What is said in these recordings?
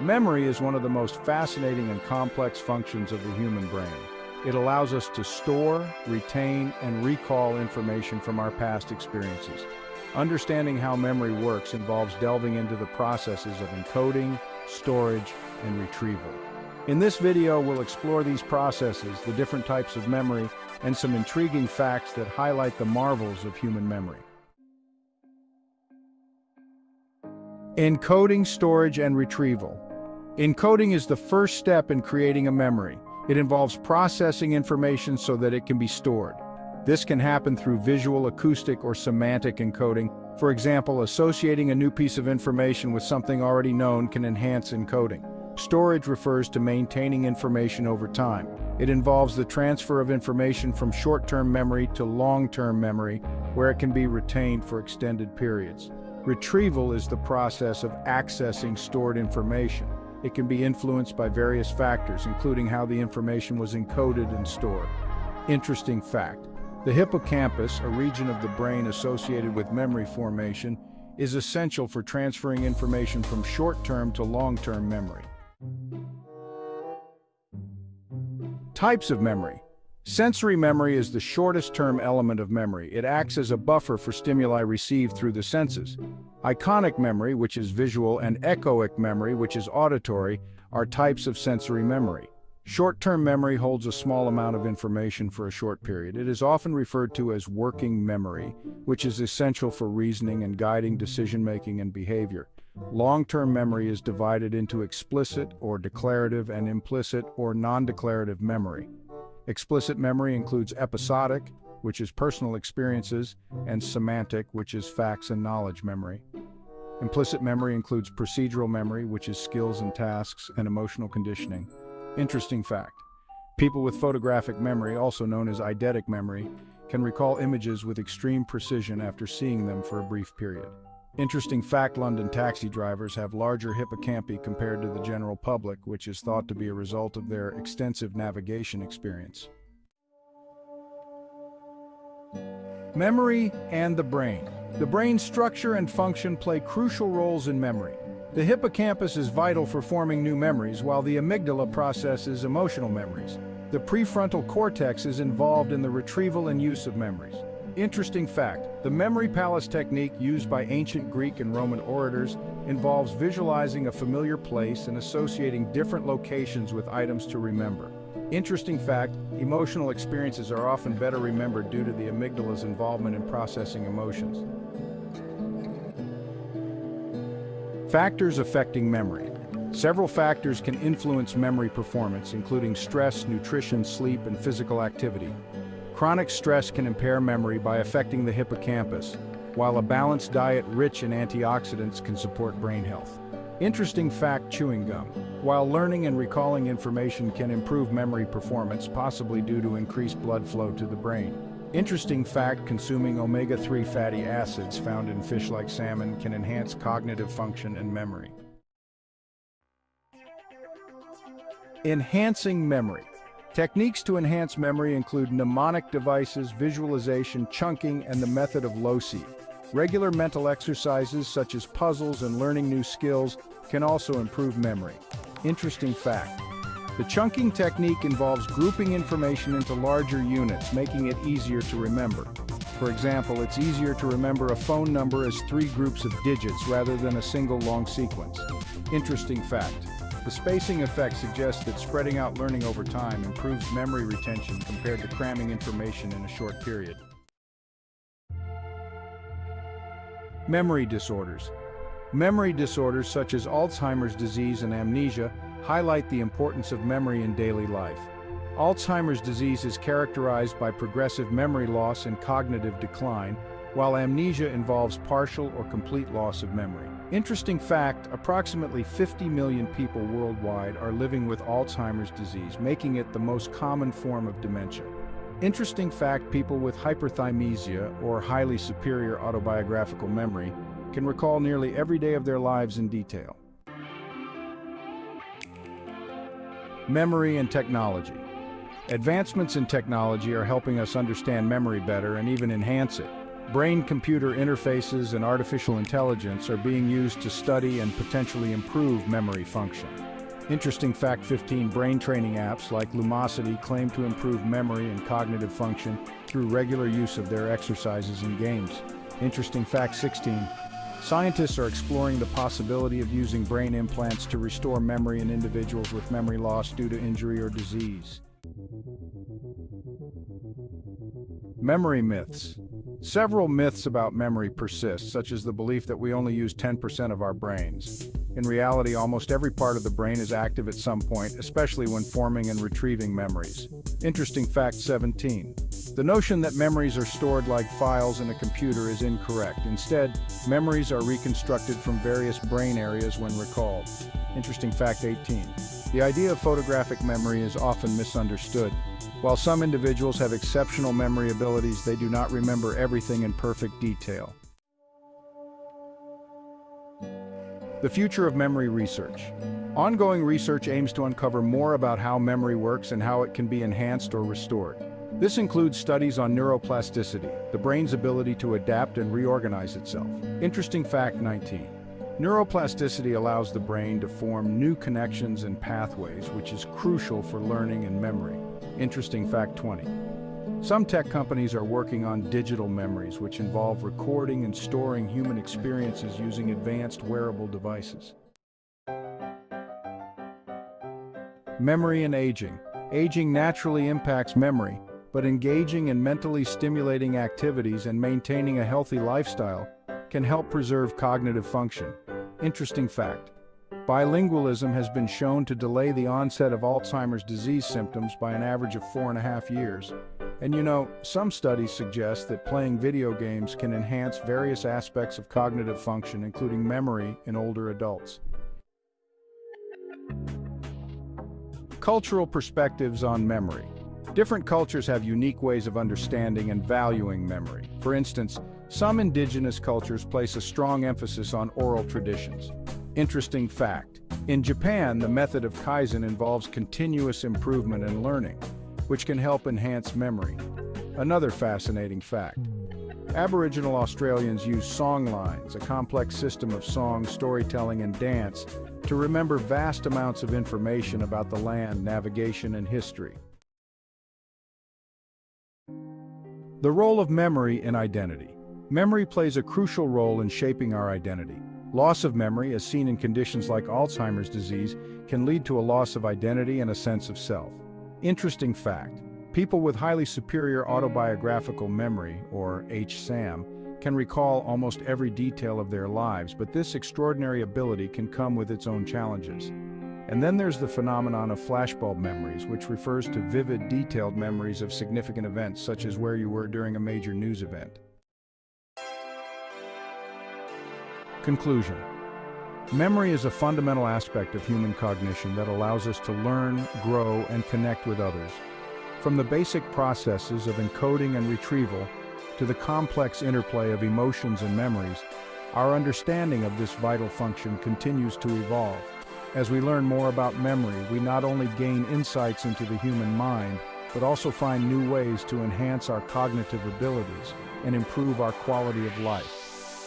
Memory is one of the most fascinating and complex functions of the human brain. It allows us to store, retain, and recall information from our past experiences. Understanding how memory works involves delving into the processes of encoding, storage, and retrieval. In this video, we'll explore these processes, the different types of memory, and some intriguing facts that highlight the marvels of human memory. Encoding, storage, and retrieval. Encoding is the first step in creating a memory. It involves processing information so that it can be stored. This can happen through visual, acoustic, or semantic encoding. For example, associating a new piece of information with something already known can enhance encoding. Storage refers to maintaining information over time. It involves the transfer of information from short-term memory to long-term memory, where it can be retained for extended periods. Retrieval is the process of accessing stored information. It can be influenced by various factors, including how the information was encoded and stored. Interesting fact. The hippocampus, a region of the brain associated with memory formation, is essential for transferring information from short-term to long-term memory. Types of memory. Sensory memory is the shortest term element of memory. It acts as a buffer for stimuli received through the senses. Iconic memory, which is visual, and echoic memory, which is auditory, are types of sensory memory. Short-term memory holds a small amount of information for a short period. It is often referred to as working memory, which is essential for reasoning and guiding decision-making and behavior. Long-term memory is divided into explicit or declarative and implicit or non-declarative memory. Explicit memory includes episodic, which is personal experiences, and semantic, which is facts and knowledge memory. Implicit memory includes procedural memory, which is skills and tasks, and emotional conditioning. Interesting fact. People with photographic memory, also known as eidetic memory, can recall images with extreme precision after seeing them for a brief period. Interesting fact London taxi drivers have larger hippocampi compared to the general public, which is thought to be a result of their extensive navigation experience. Memory and the brain. The brain's structure and function play crucial roles in memory. The hippocampus is vital for forming new memories, while the amygdala processes emotional memories. The prefrontal cortex is involved in the retrieval and use of memories. Interesting fact, the memory palace technique used by ancient Greek and Roman orators involves visualizing a familiar place and associating different locations with items to remember. Interesting fact, emotional experiences are often better remembered due to the amygdala's involvement in processing emotions. Factors affecting memory. Several factors can influence memory performance, including stress, nutrition, sleep, and physical activity. Chronic stress can impair memory by affecting the hippocampus, while a balanced diet rich in antioxidants can support brain health. Interesting fact chewing gum. While learning and recalling information can improve memory performance, possibly due to increased blood flow to the brain. Interesting fact consuming omega-3 fatty acids found in fish like salmon can enhance cognitive function and memory. Enhancing memory. Techniques to enhance memory include mnemonic devices, visualization, chunking, and the method of loci. Regular mental exercises such as puzzles and learning new skills can also improve memory. Interesting fact. The chunking technique involves grouping information into larger units, making it easier to remember. For example, it's easier to remember a phone number as three groups of digits rather than a single long sequence. Interesting fact. The spacing effect suggests that spreading out learning over time improves memory retention compared to cramming information in a short period. Memory disorders. Memory disorders such as Alzheimer's disease and amnesia highlight the importance of memory in daily life. Alzheimer's disease is characterized by progressive memory loss and cognitive decline, while amnesia involves partial or complete loss of memory. Interesting fact, approximately 50 million people worldwide are living with Alzheimer's disease, making it the most common form of dementia. Interesting fact, people with hyperthymesia, or highly superior autobiographical memory, can recall nearly every day of their lives in detail. Memory and technology. Advancements in technology are helping us understand memory better and even enhance it. Brain-computer interfaces and artificial intelligence are being used to study and potentially improve memory function. Interesting fact 15 brain training apps like Lumosity claim to improve memory and cognitive function through regular use of their exercises and games. Interesting fact 16 Scientists are exploring the possibility of using brain implants to restore memory in individuals with memory loss due to injury or disease. Memory myths. Several myths about memory persist, such as the belief that we only use 10% of our brains. In reality, almost every part of the brain is active at some point, especially when forming and retrieving memories. Interesting fact 17. The notion that memories are stored like files in a computer is incorrect. Instead, memories are reconstructed from various brain areas when recalled. Interesting fact 18. The idea of photographic memory is often misunderstood. While some individuals have exceptional memory abilities, they do not remember everything in perfect detail. The future of memory research. Ongoing research aims to uncover more about how memory works and how it can be enhanced or restored. This includes studies on neuroplasticity, the brain's ability to adapt and reorganize itself. Interesting fact 19. Neuroplasticity allows the brain to form new connections and pathways, which is crucial for learning and memory. Interesting fact 20. Some tech companies are working on digital memories, which involve recording and storing human experiences using advanced wearable devices. Memory and aging. Aging naturally impacts memory, but engaging in mentally stimulating activities and maintaining a healthy lifestyle can help preserve cognitive function. Interesting fact. Bilingualism has been shown to delay the onset of Alzheimer's disease symptoms by an average of four and a half years. And you know, some studies suggest that playing video games can enhance various aspects of cognitive function, including memory in older adults. Cultural perspectives on memory. Different cultures have unique ways of understanding and valuing memory. For instance, some indigenous cultures place a strong emphasis on oral traditions. Interesting fact. In Japan, the method of Kaizen involves continuous improvement and learning which can help enhance memory. Another fascinating fact. Aboriginal Australians use songlines, a complex system of song, storytelling, and dance, to remember vast amounts of information about the land, navigation, and history. The role of memory in identity. Memory plays a crucial role in shaping our identity. Loss of memory, as seen in conditions like Alzheimer's disease, can lead to a loss of identity and a sense of self. Interesting fact, people with highly superior autobiographical memory, or HSAM, can recall almost every detail of their lives, but this extraordinary ability can come with its own challenges. And then there's the phenomenon of flashbulb memories, which refers to vivid, detailed memories of significant events, such as where you were during a major news event. Conclusion Memory is a fundamental aspect of human cognition that allows us to learn, grow, and connect with others. From the basic processes of encoding and retrieval to the complex interplay of emotions and memories, our understanding of this vital function continues to evolve. As we learn more about memory, we not only gain insights into the human mind, but also find new ways to enhance our cognitive abilities and improve our quality of life.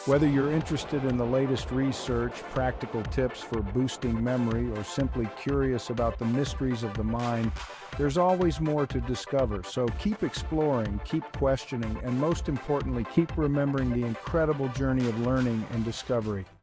Whether you're interested in the latest research, practical tips for boosting memory, or simply curious about the mysteries of the mind, there's always more to discover. So keep exploring, keep questioning, and most importantly, keep remembering the incredible journey of learning and discovery.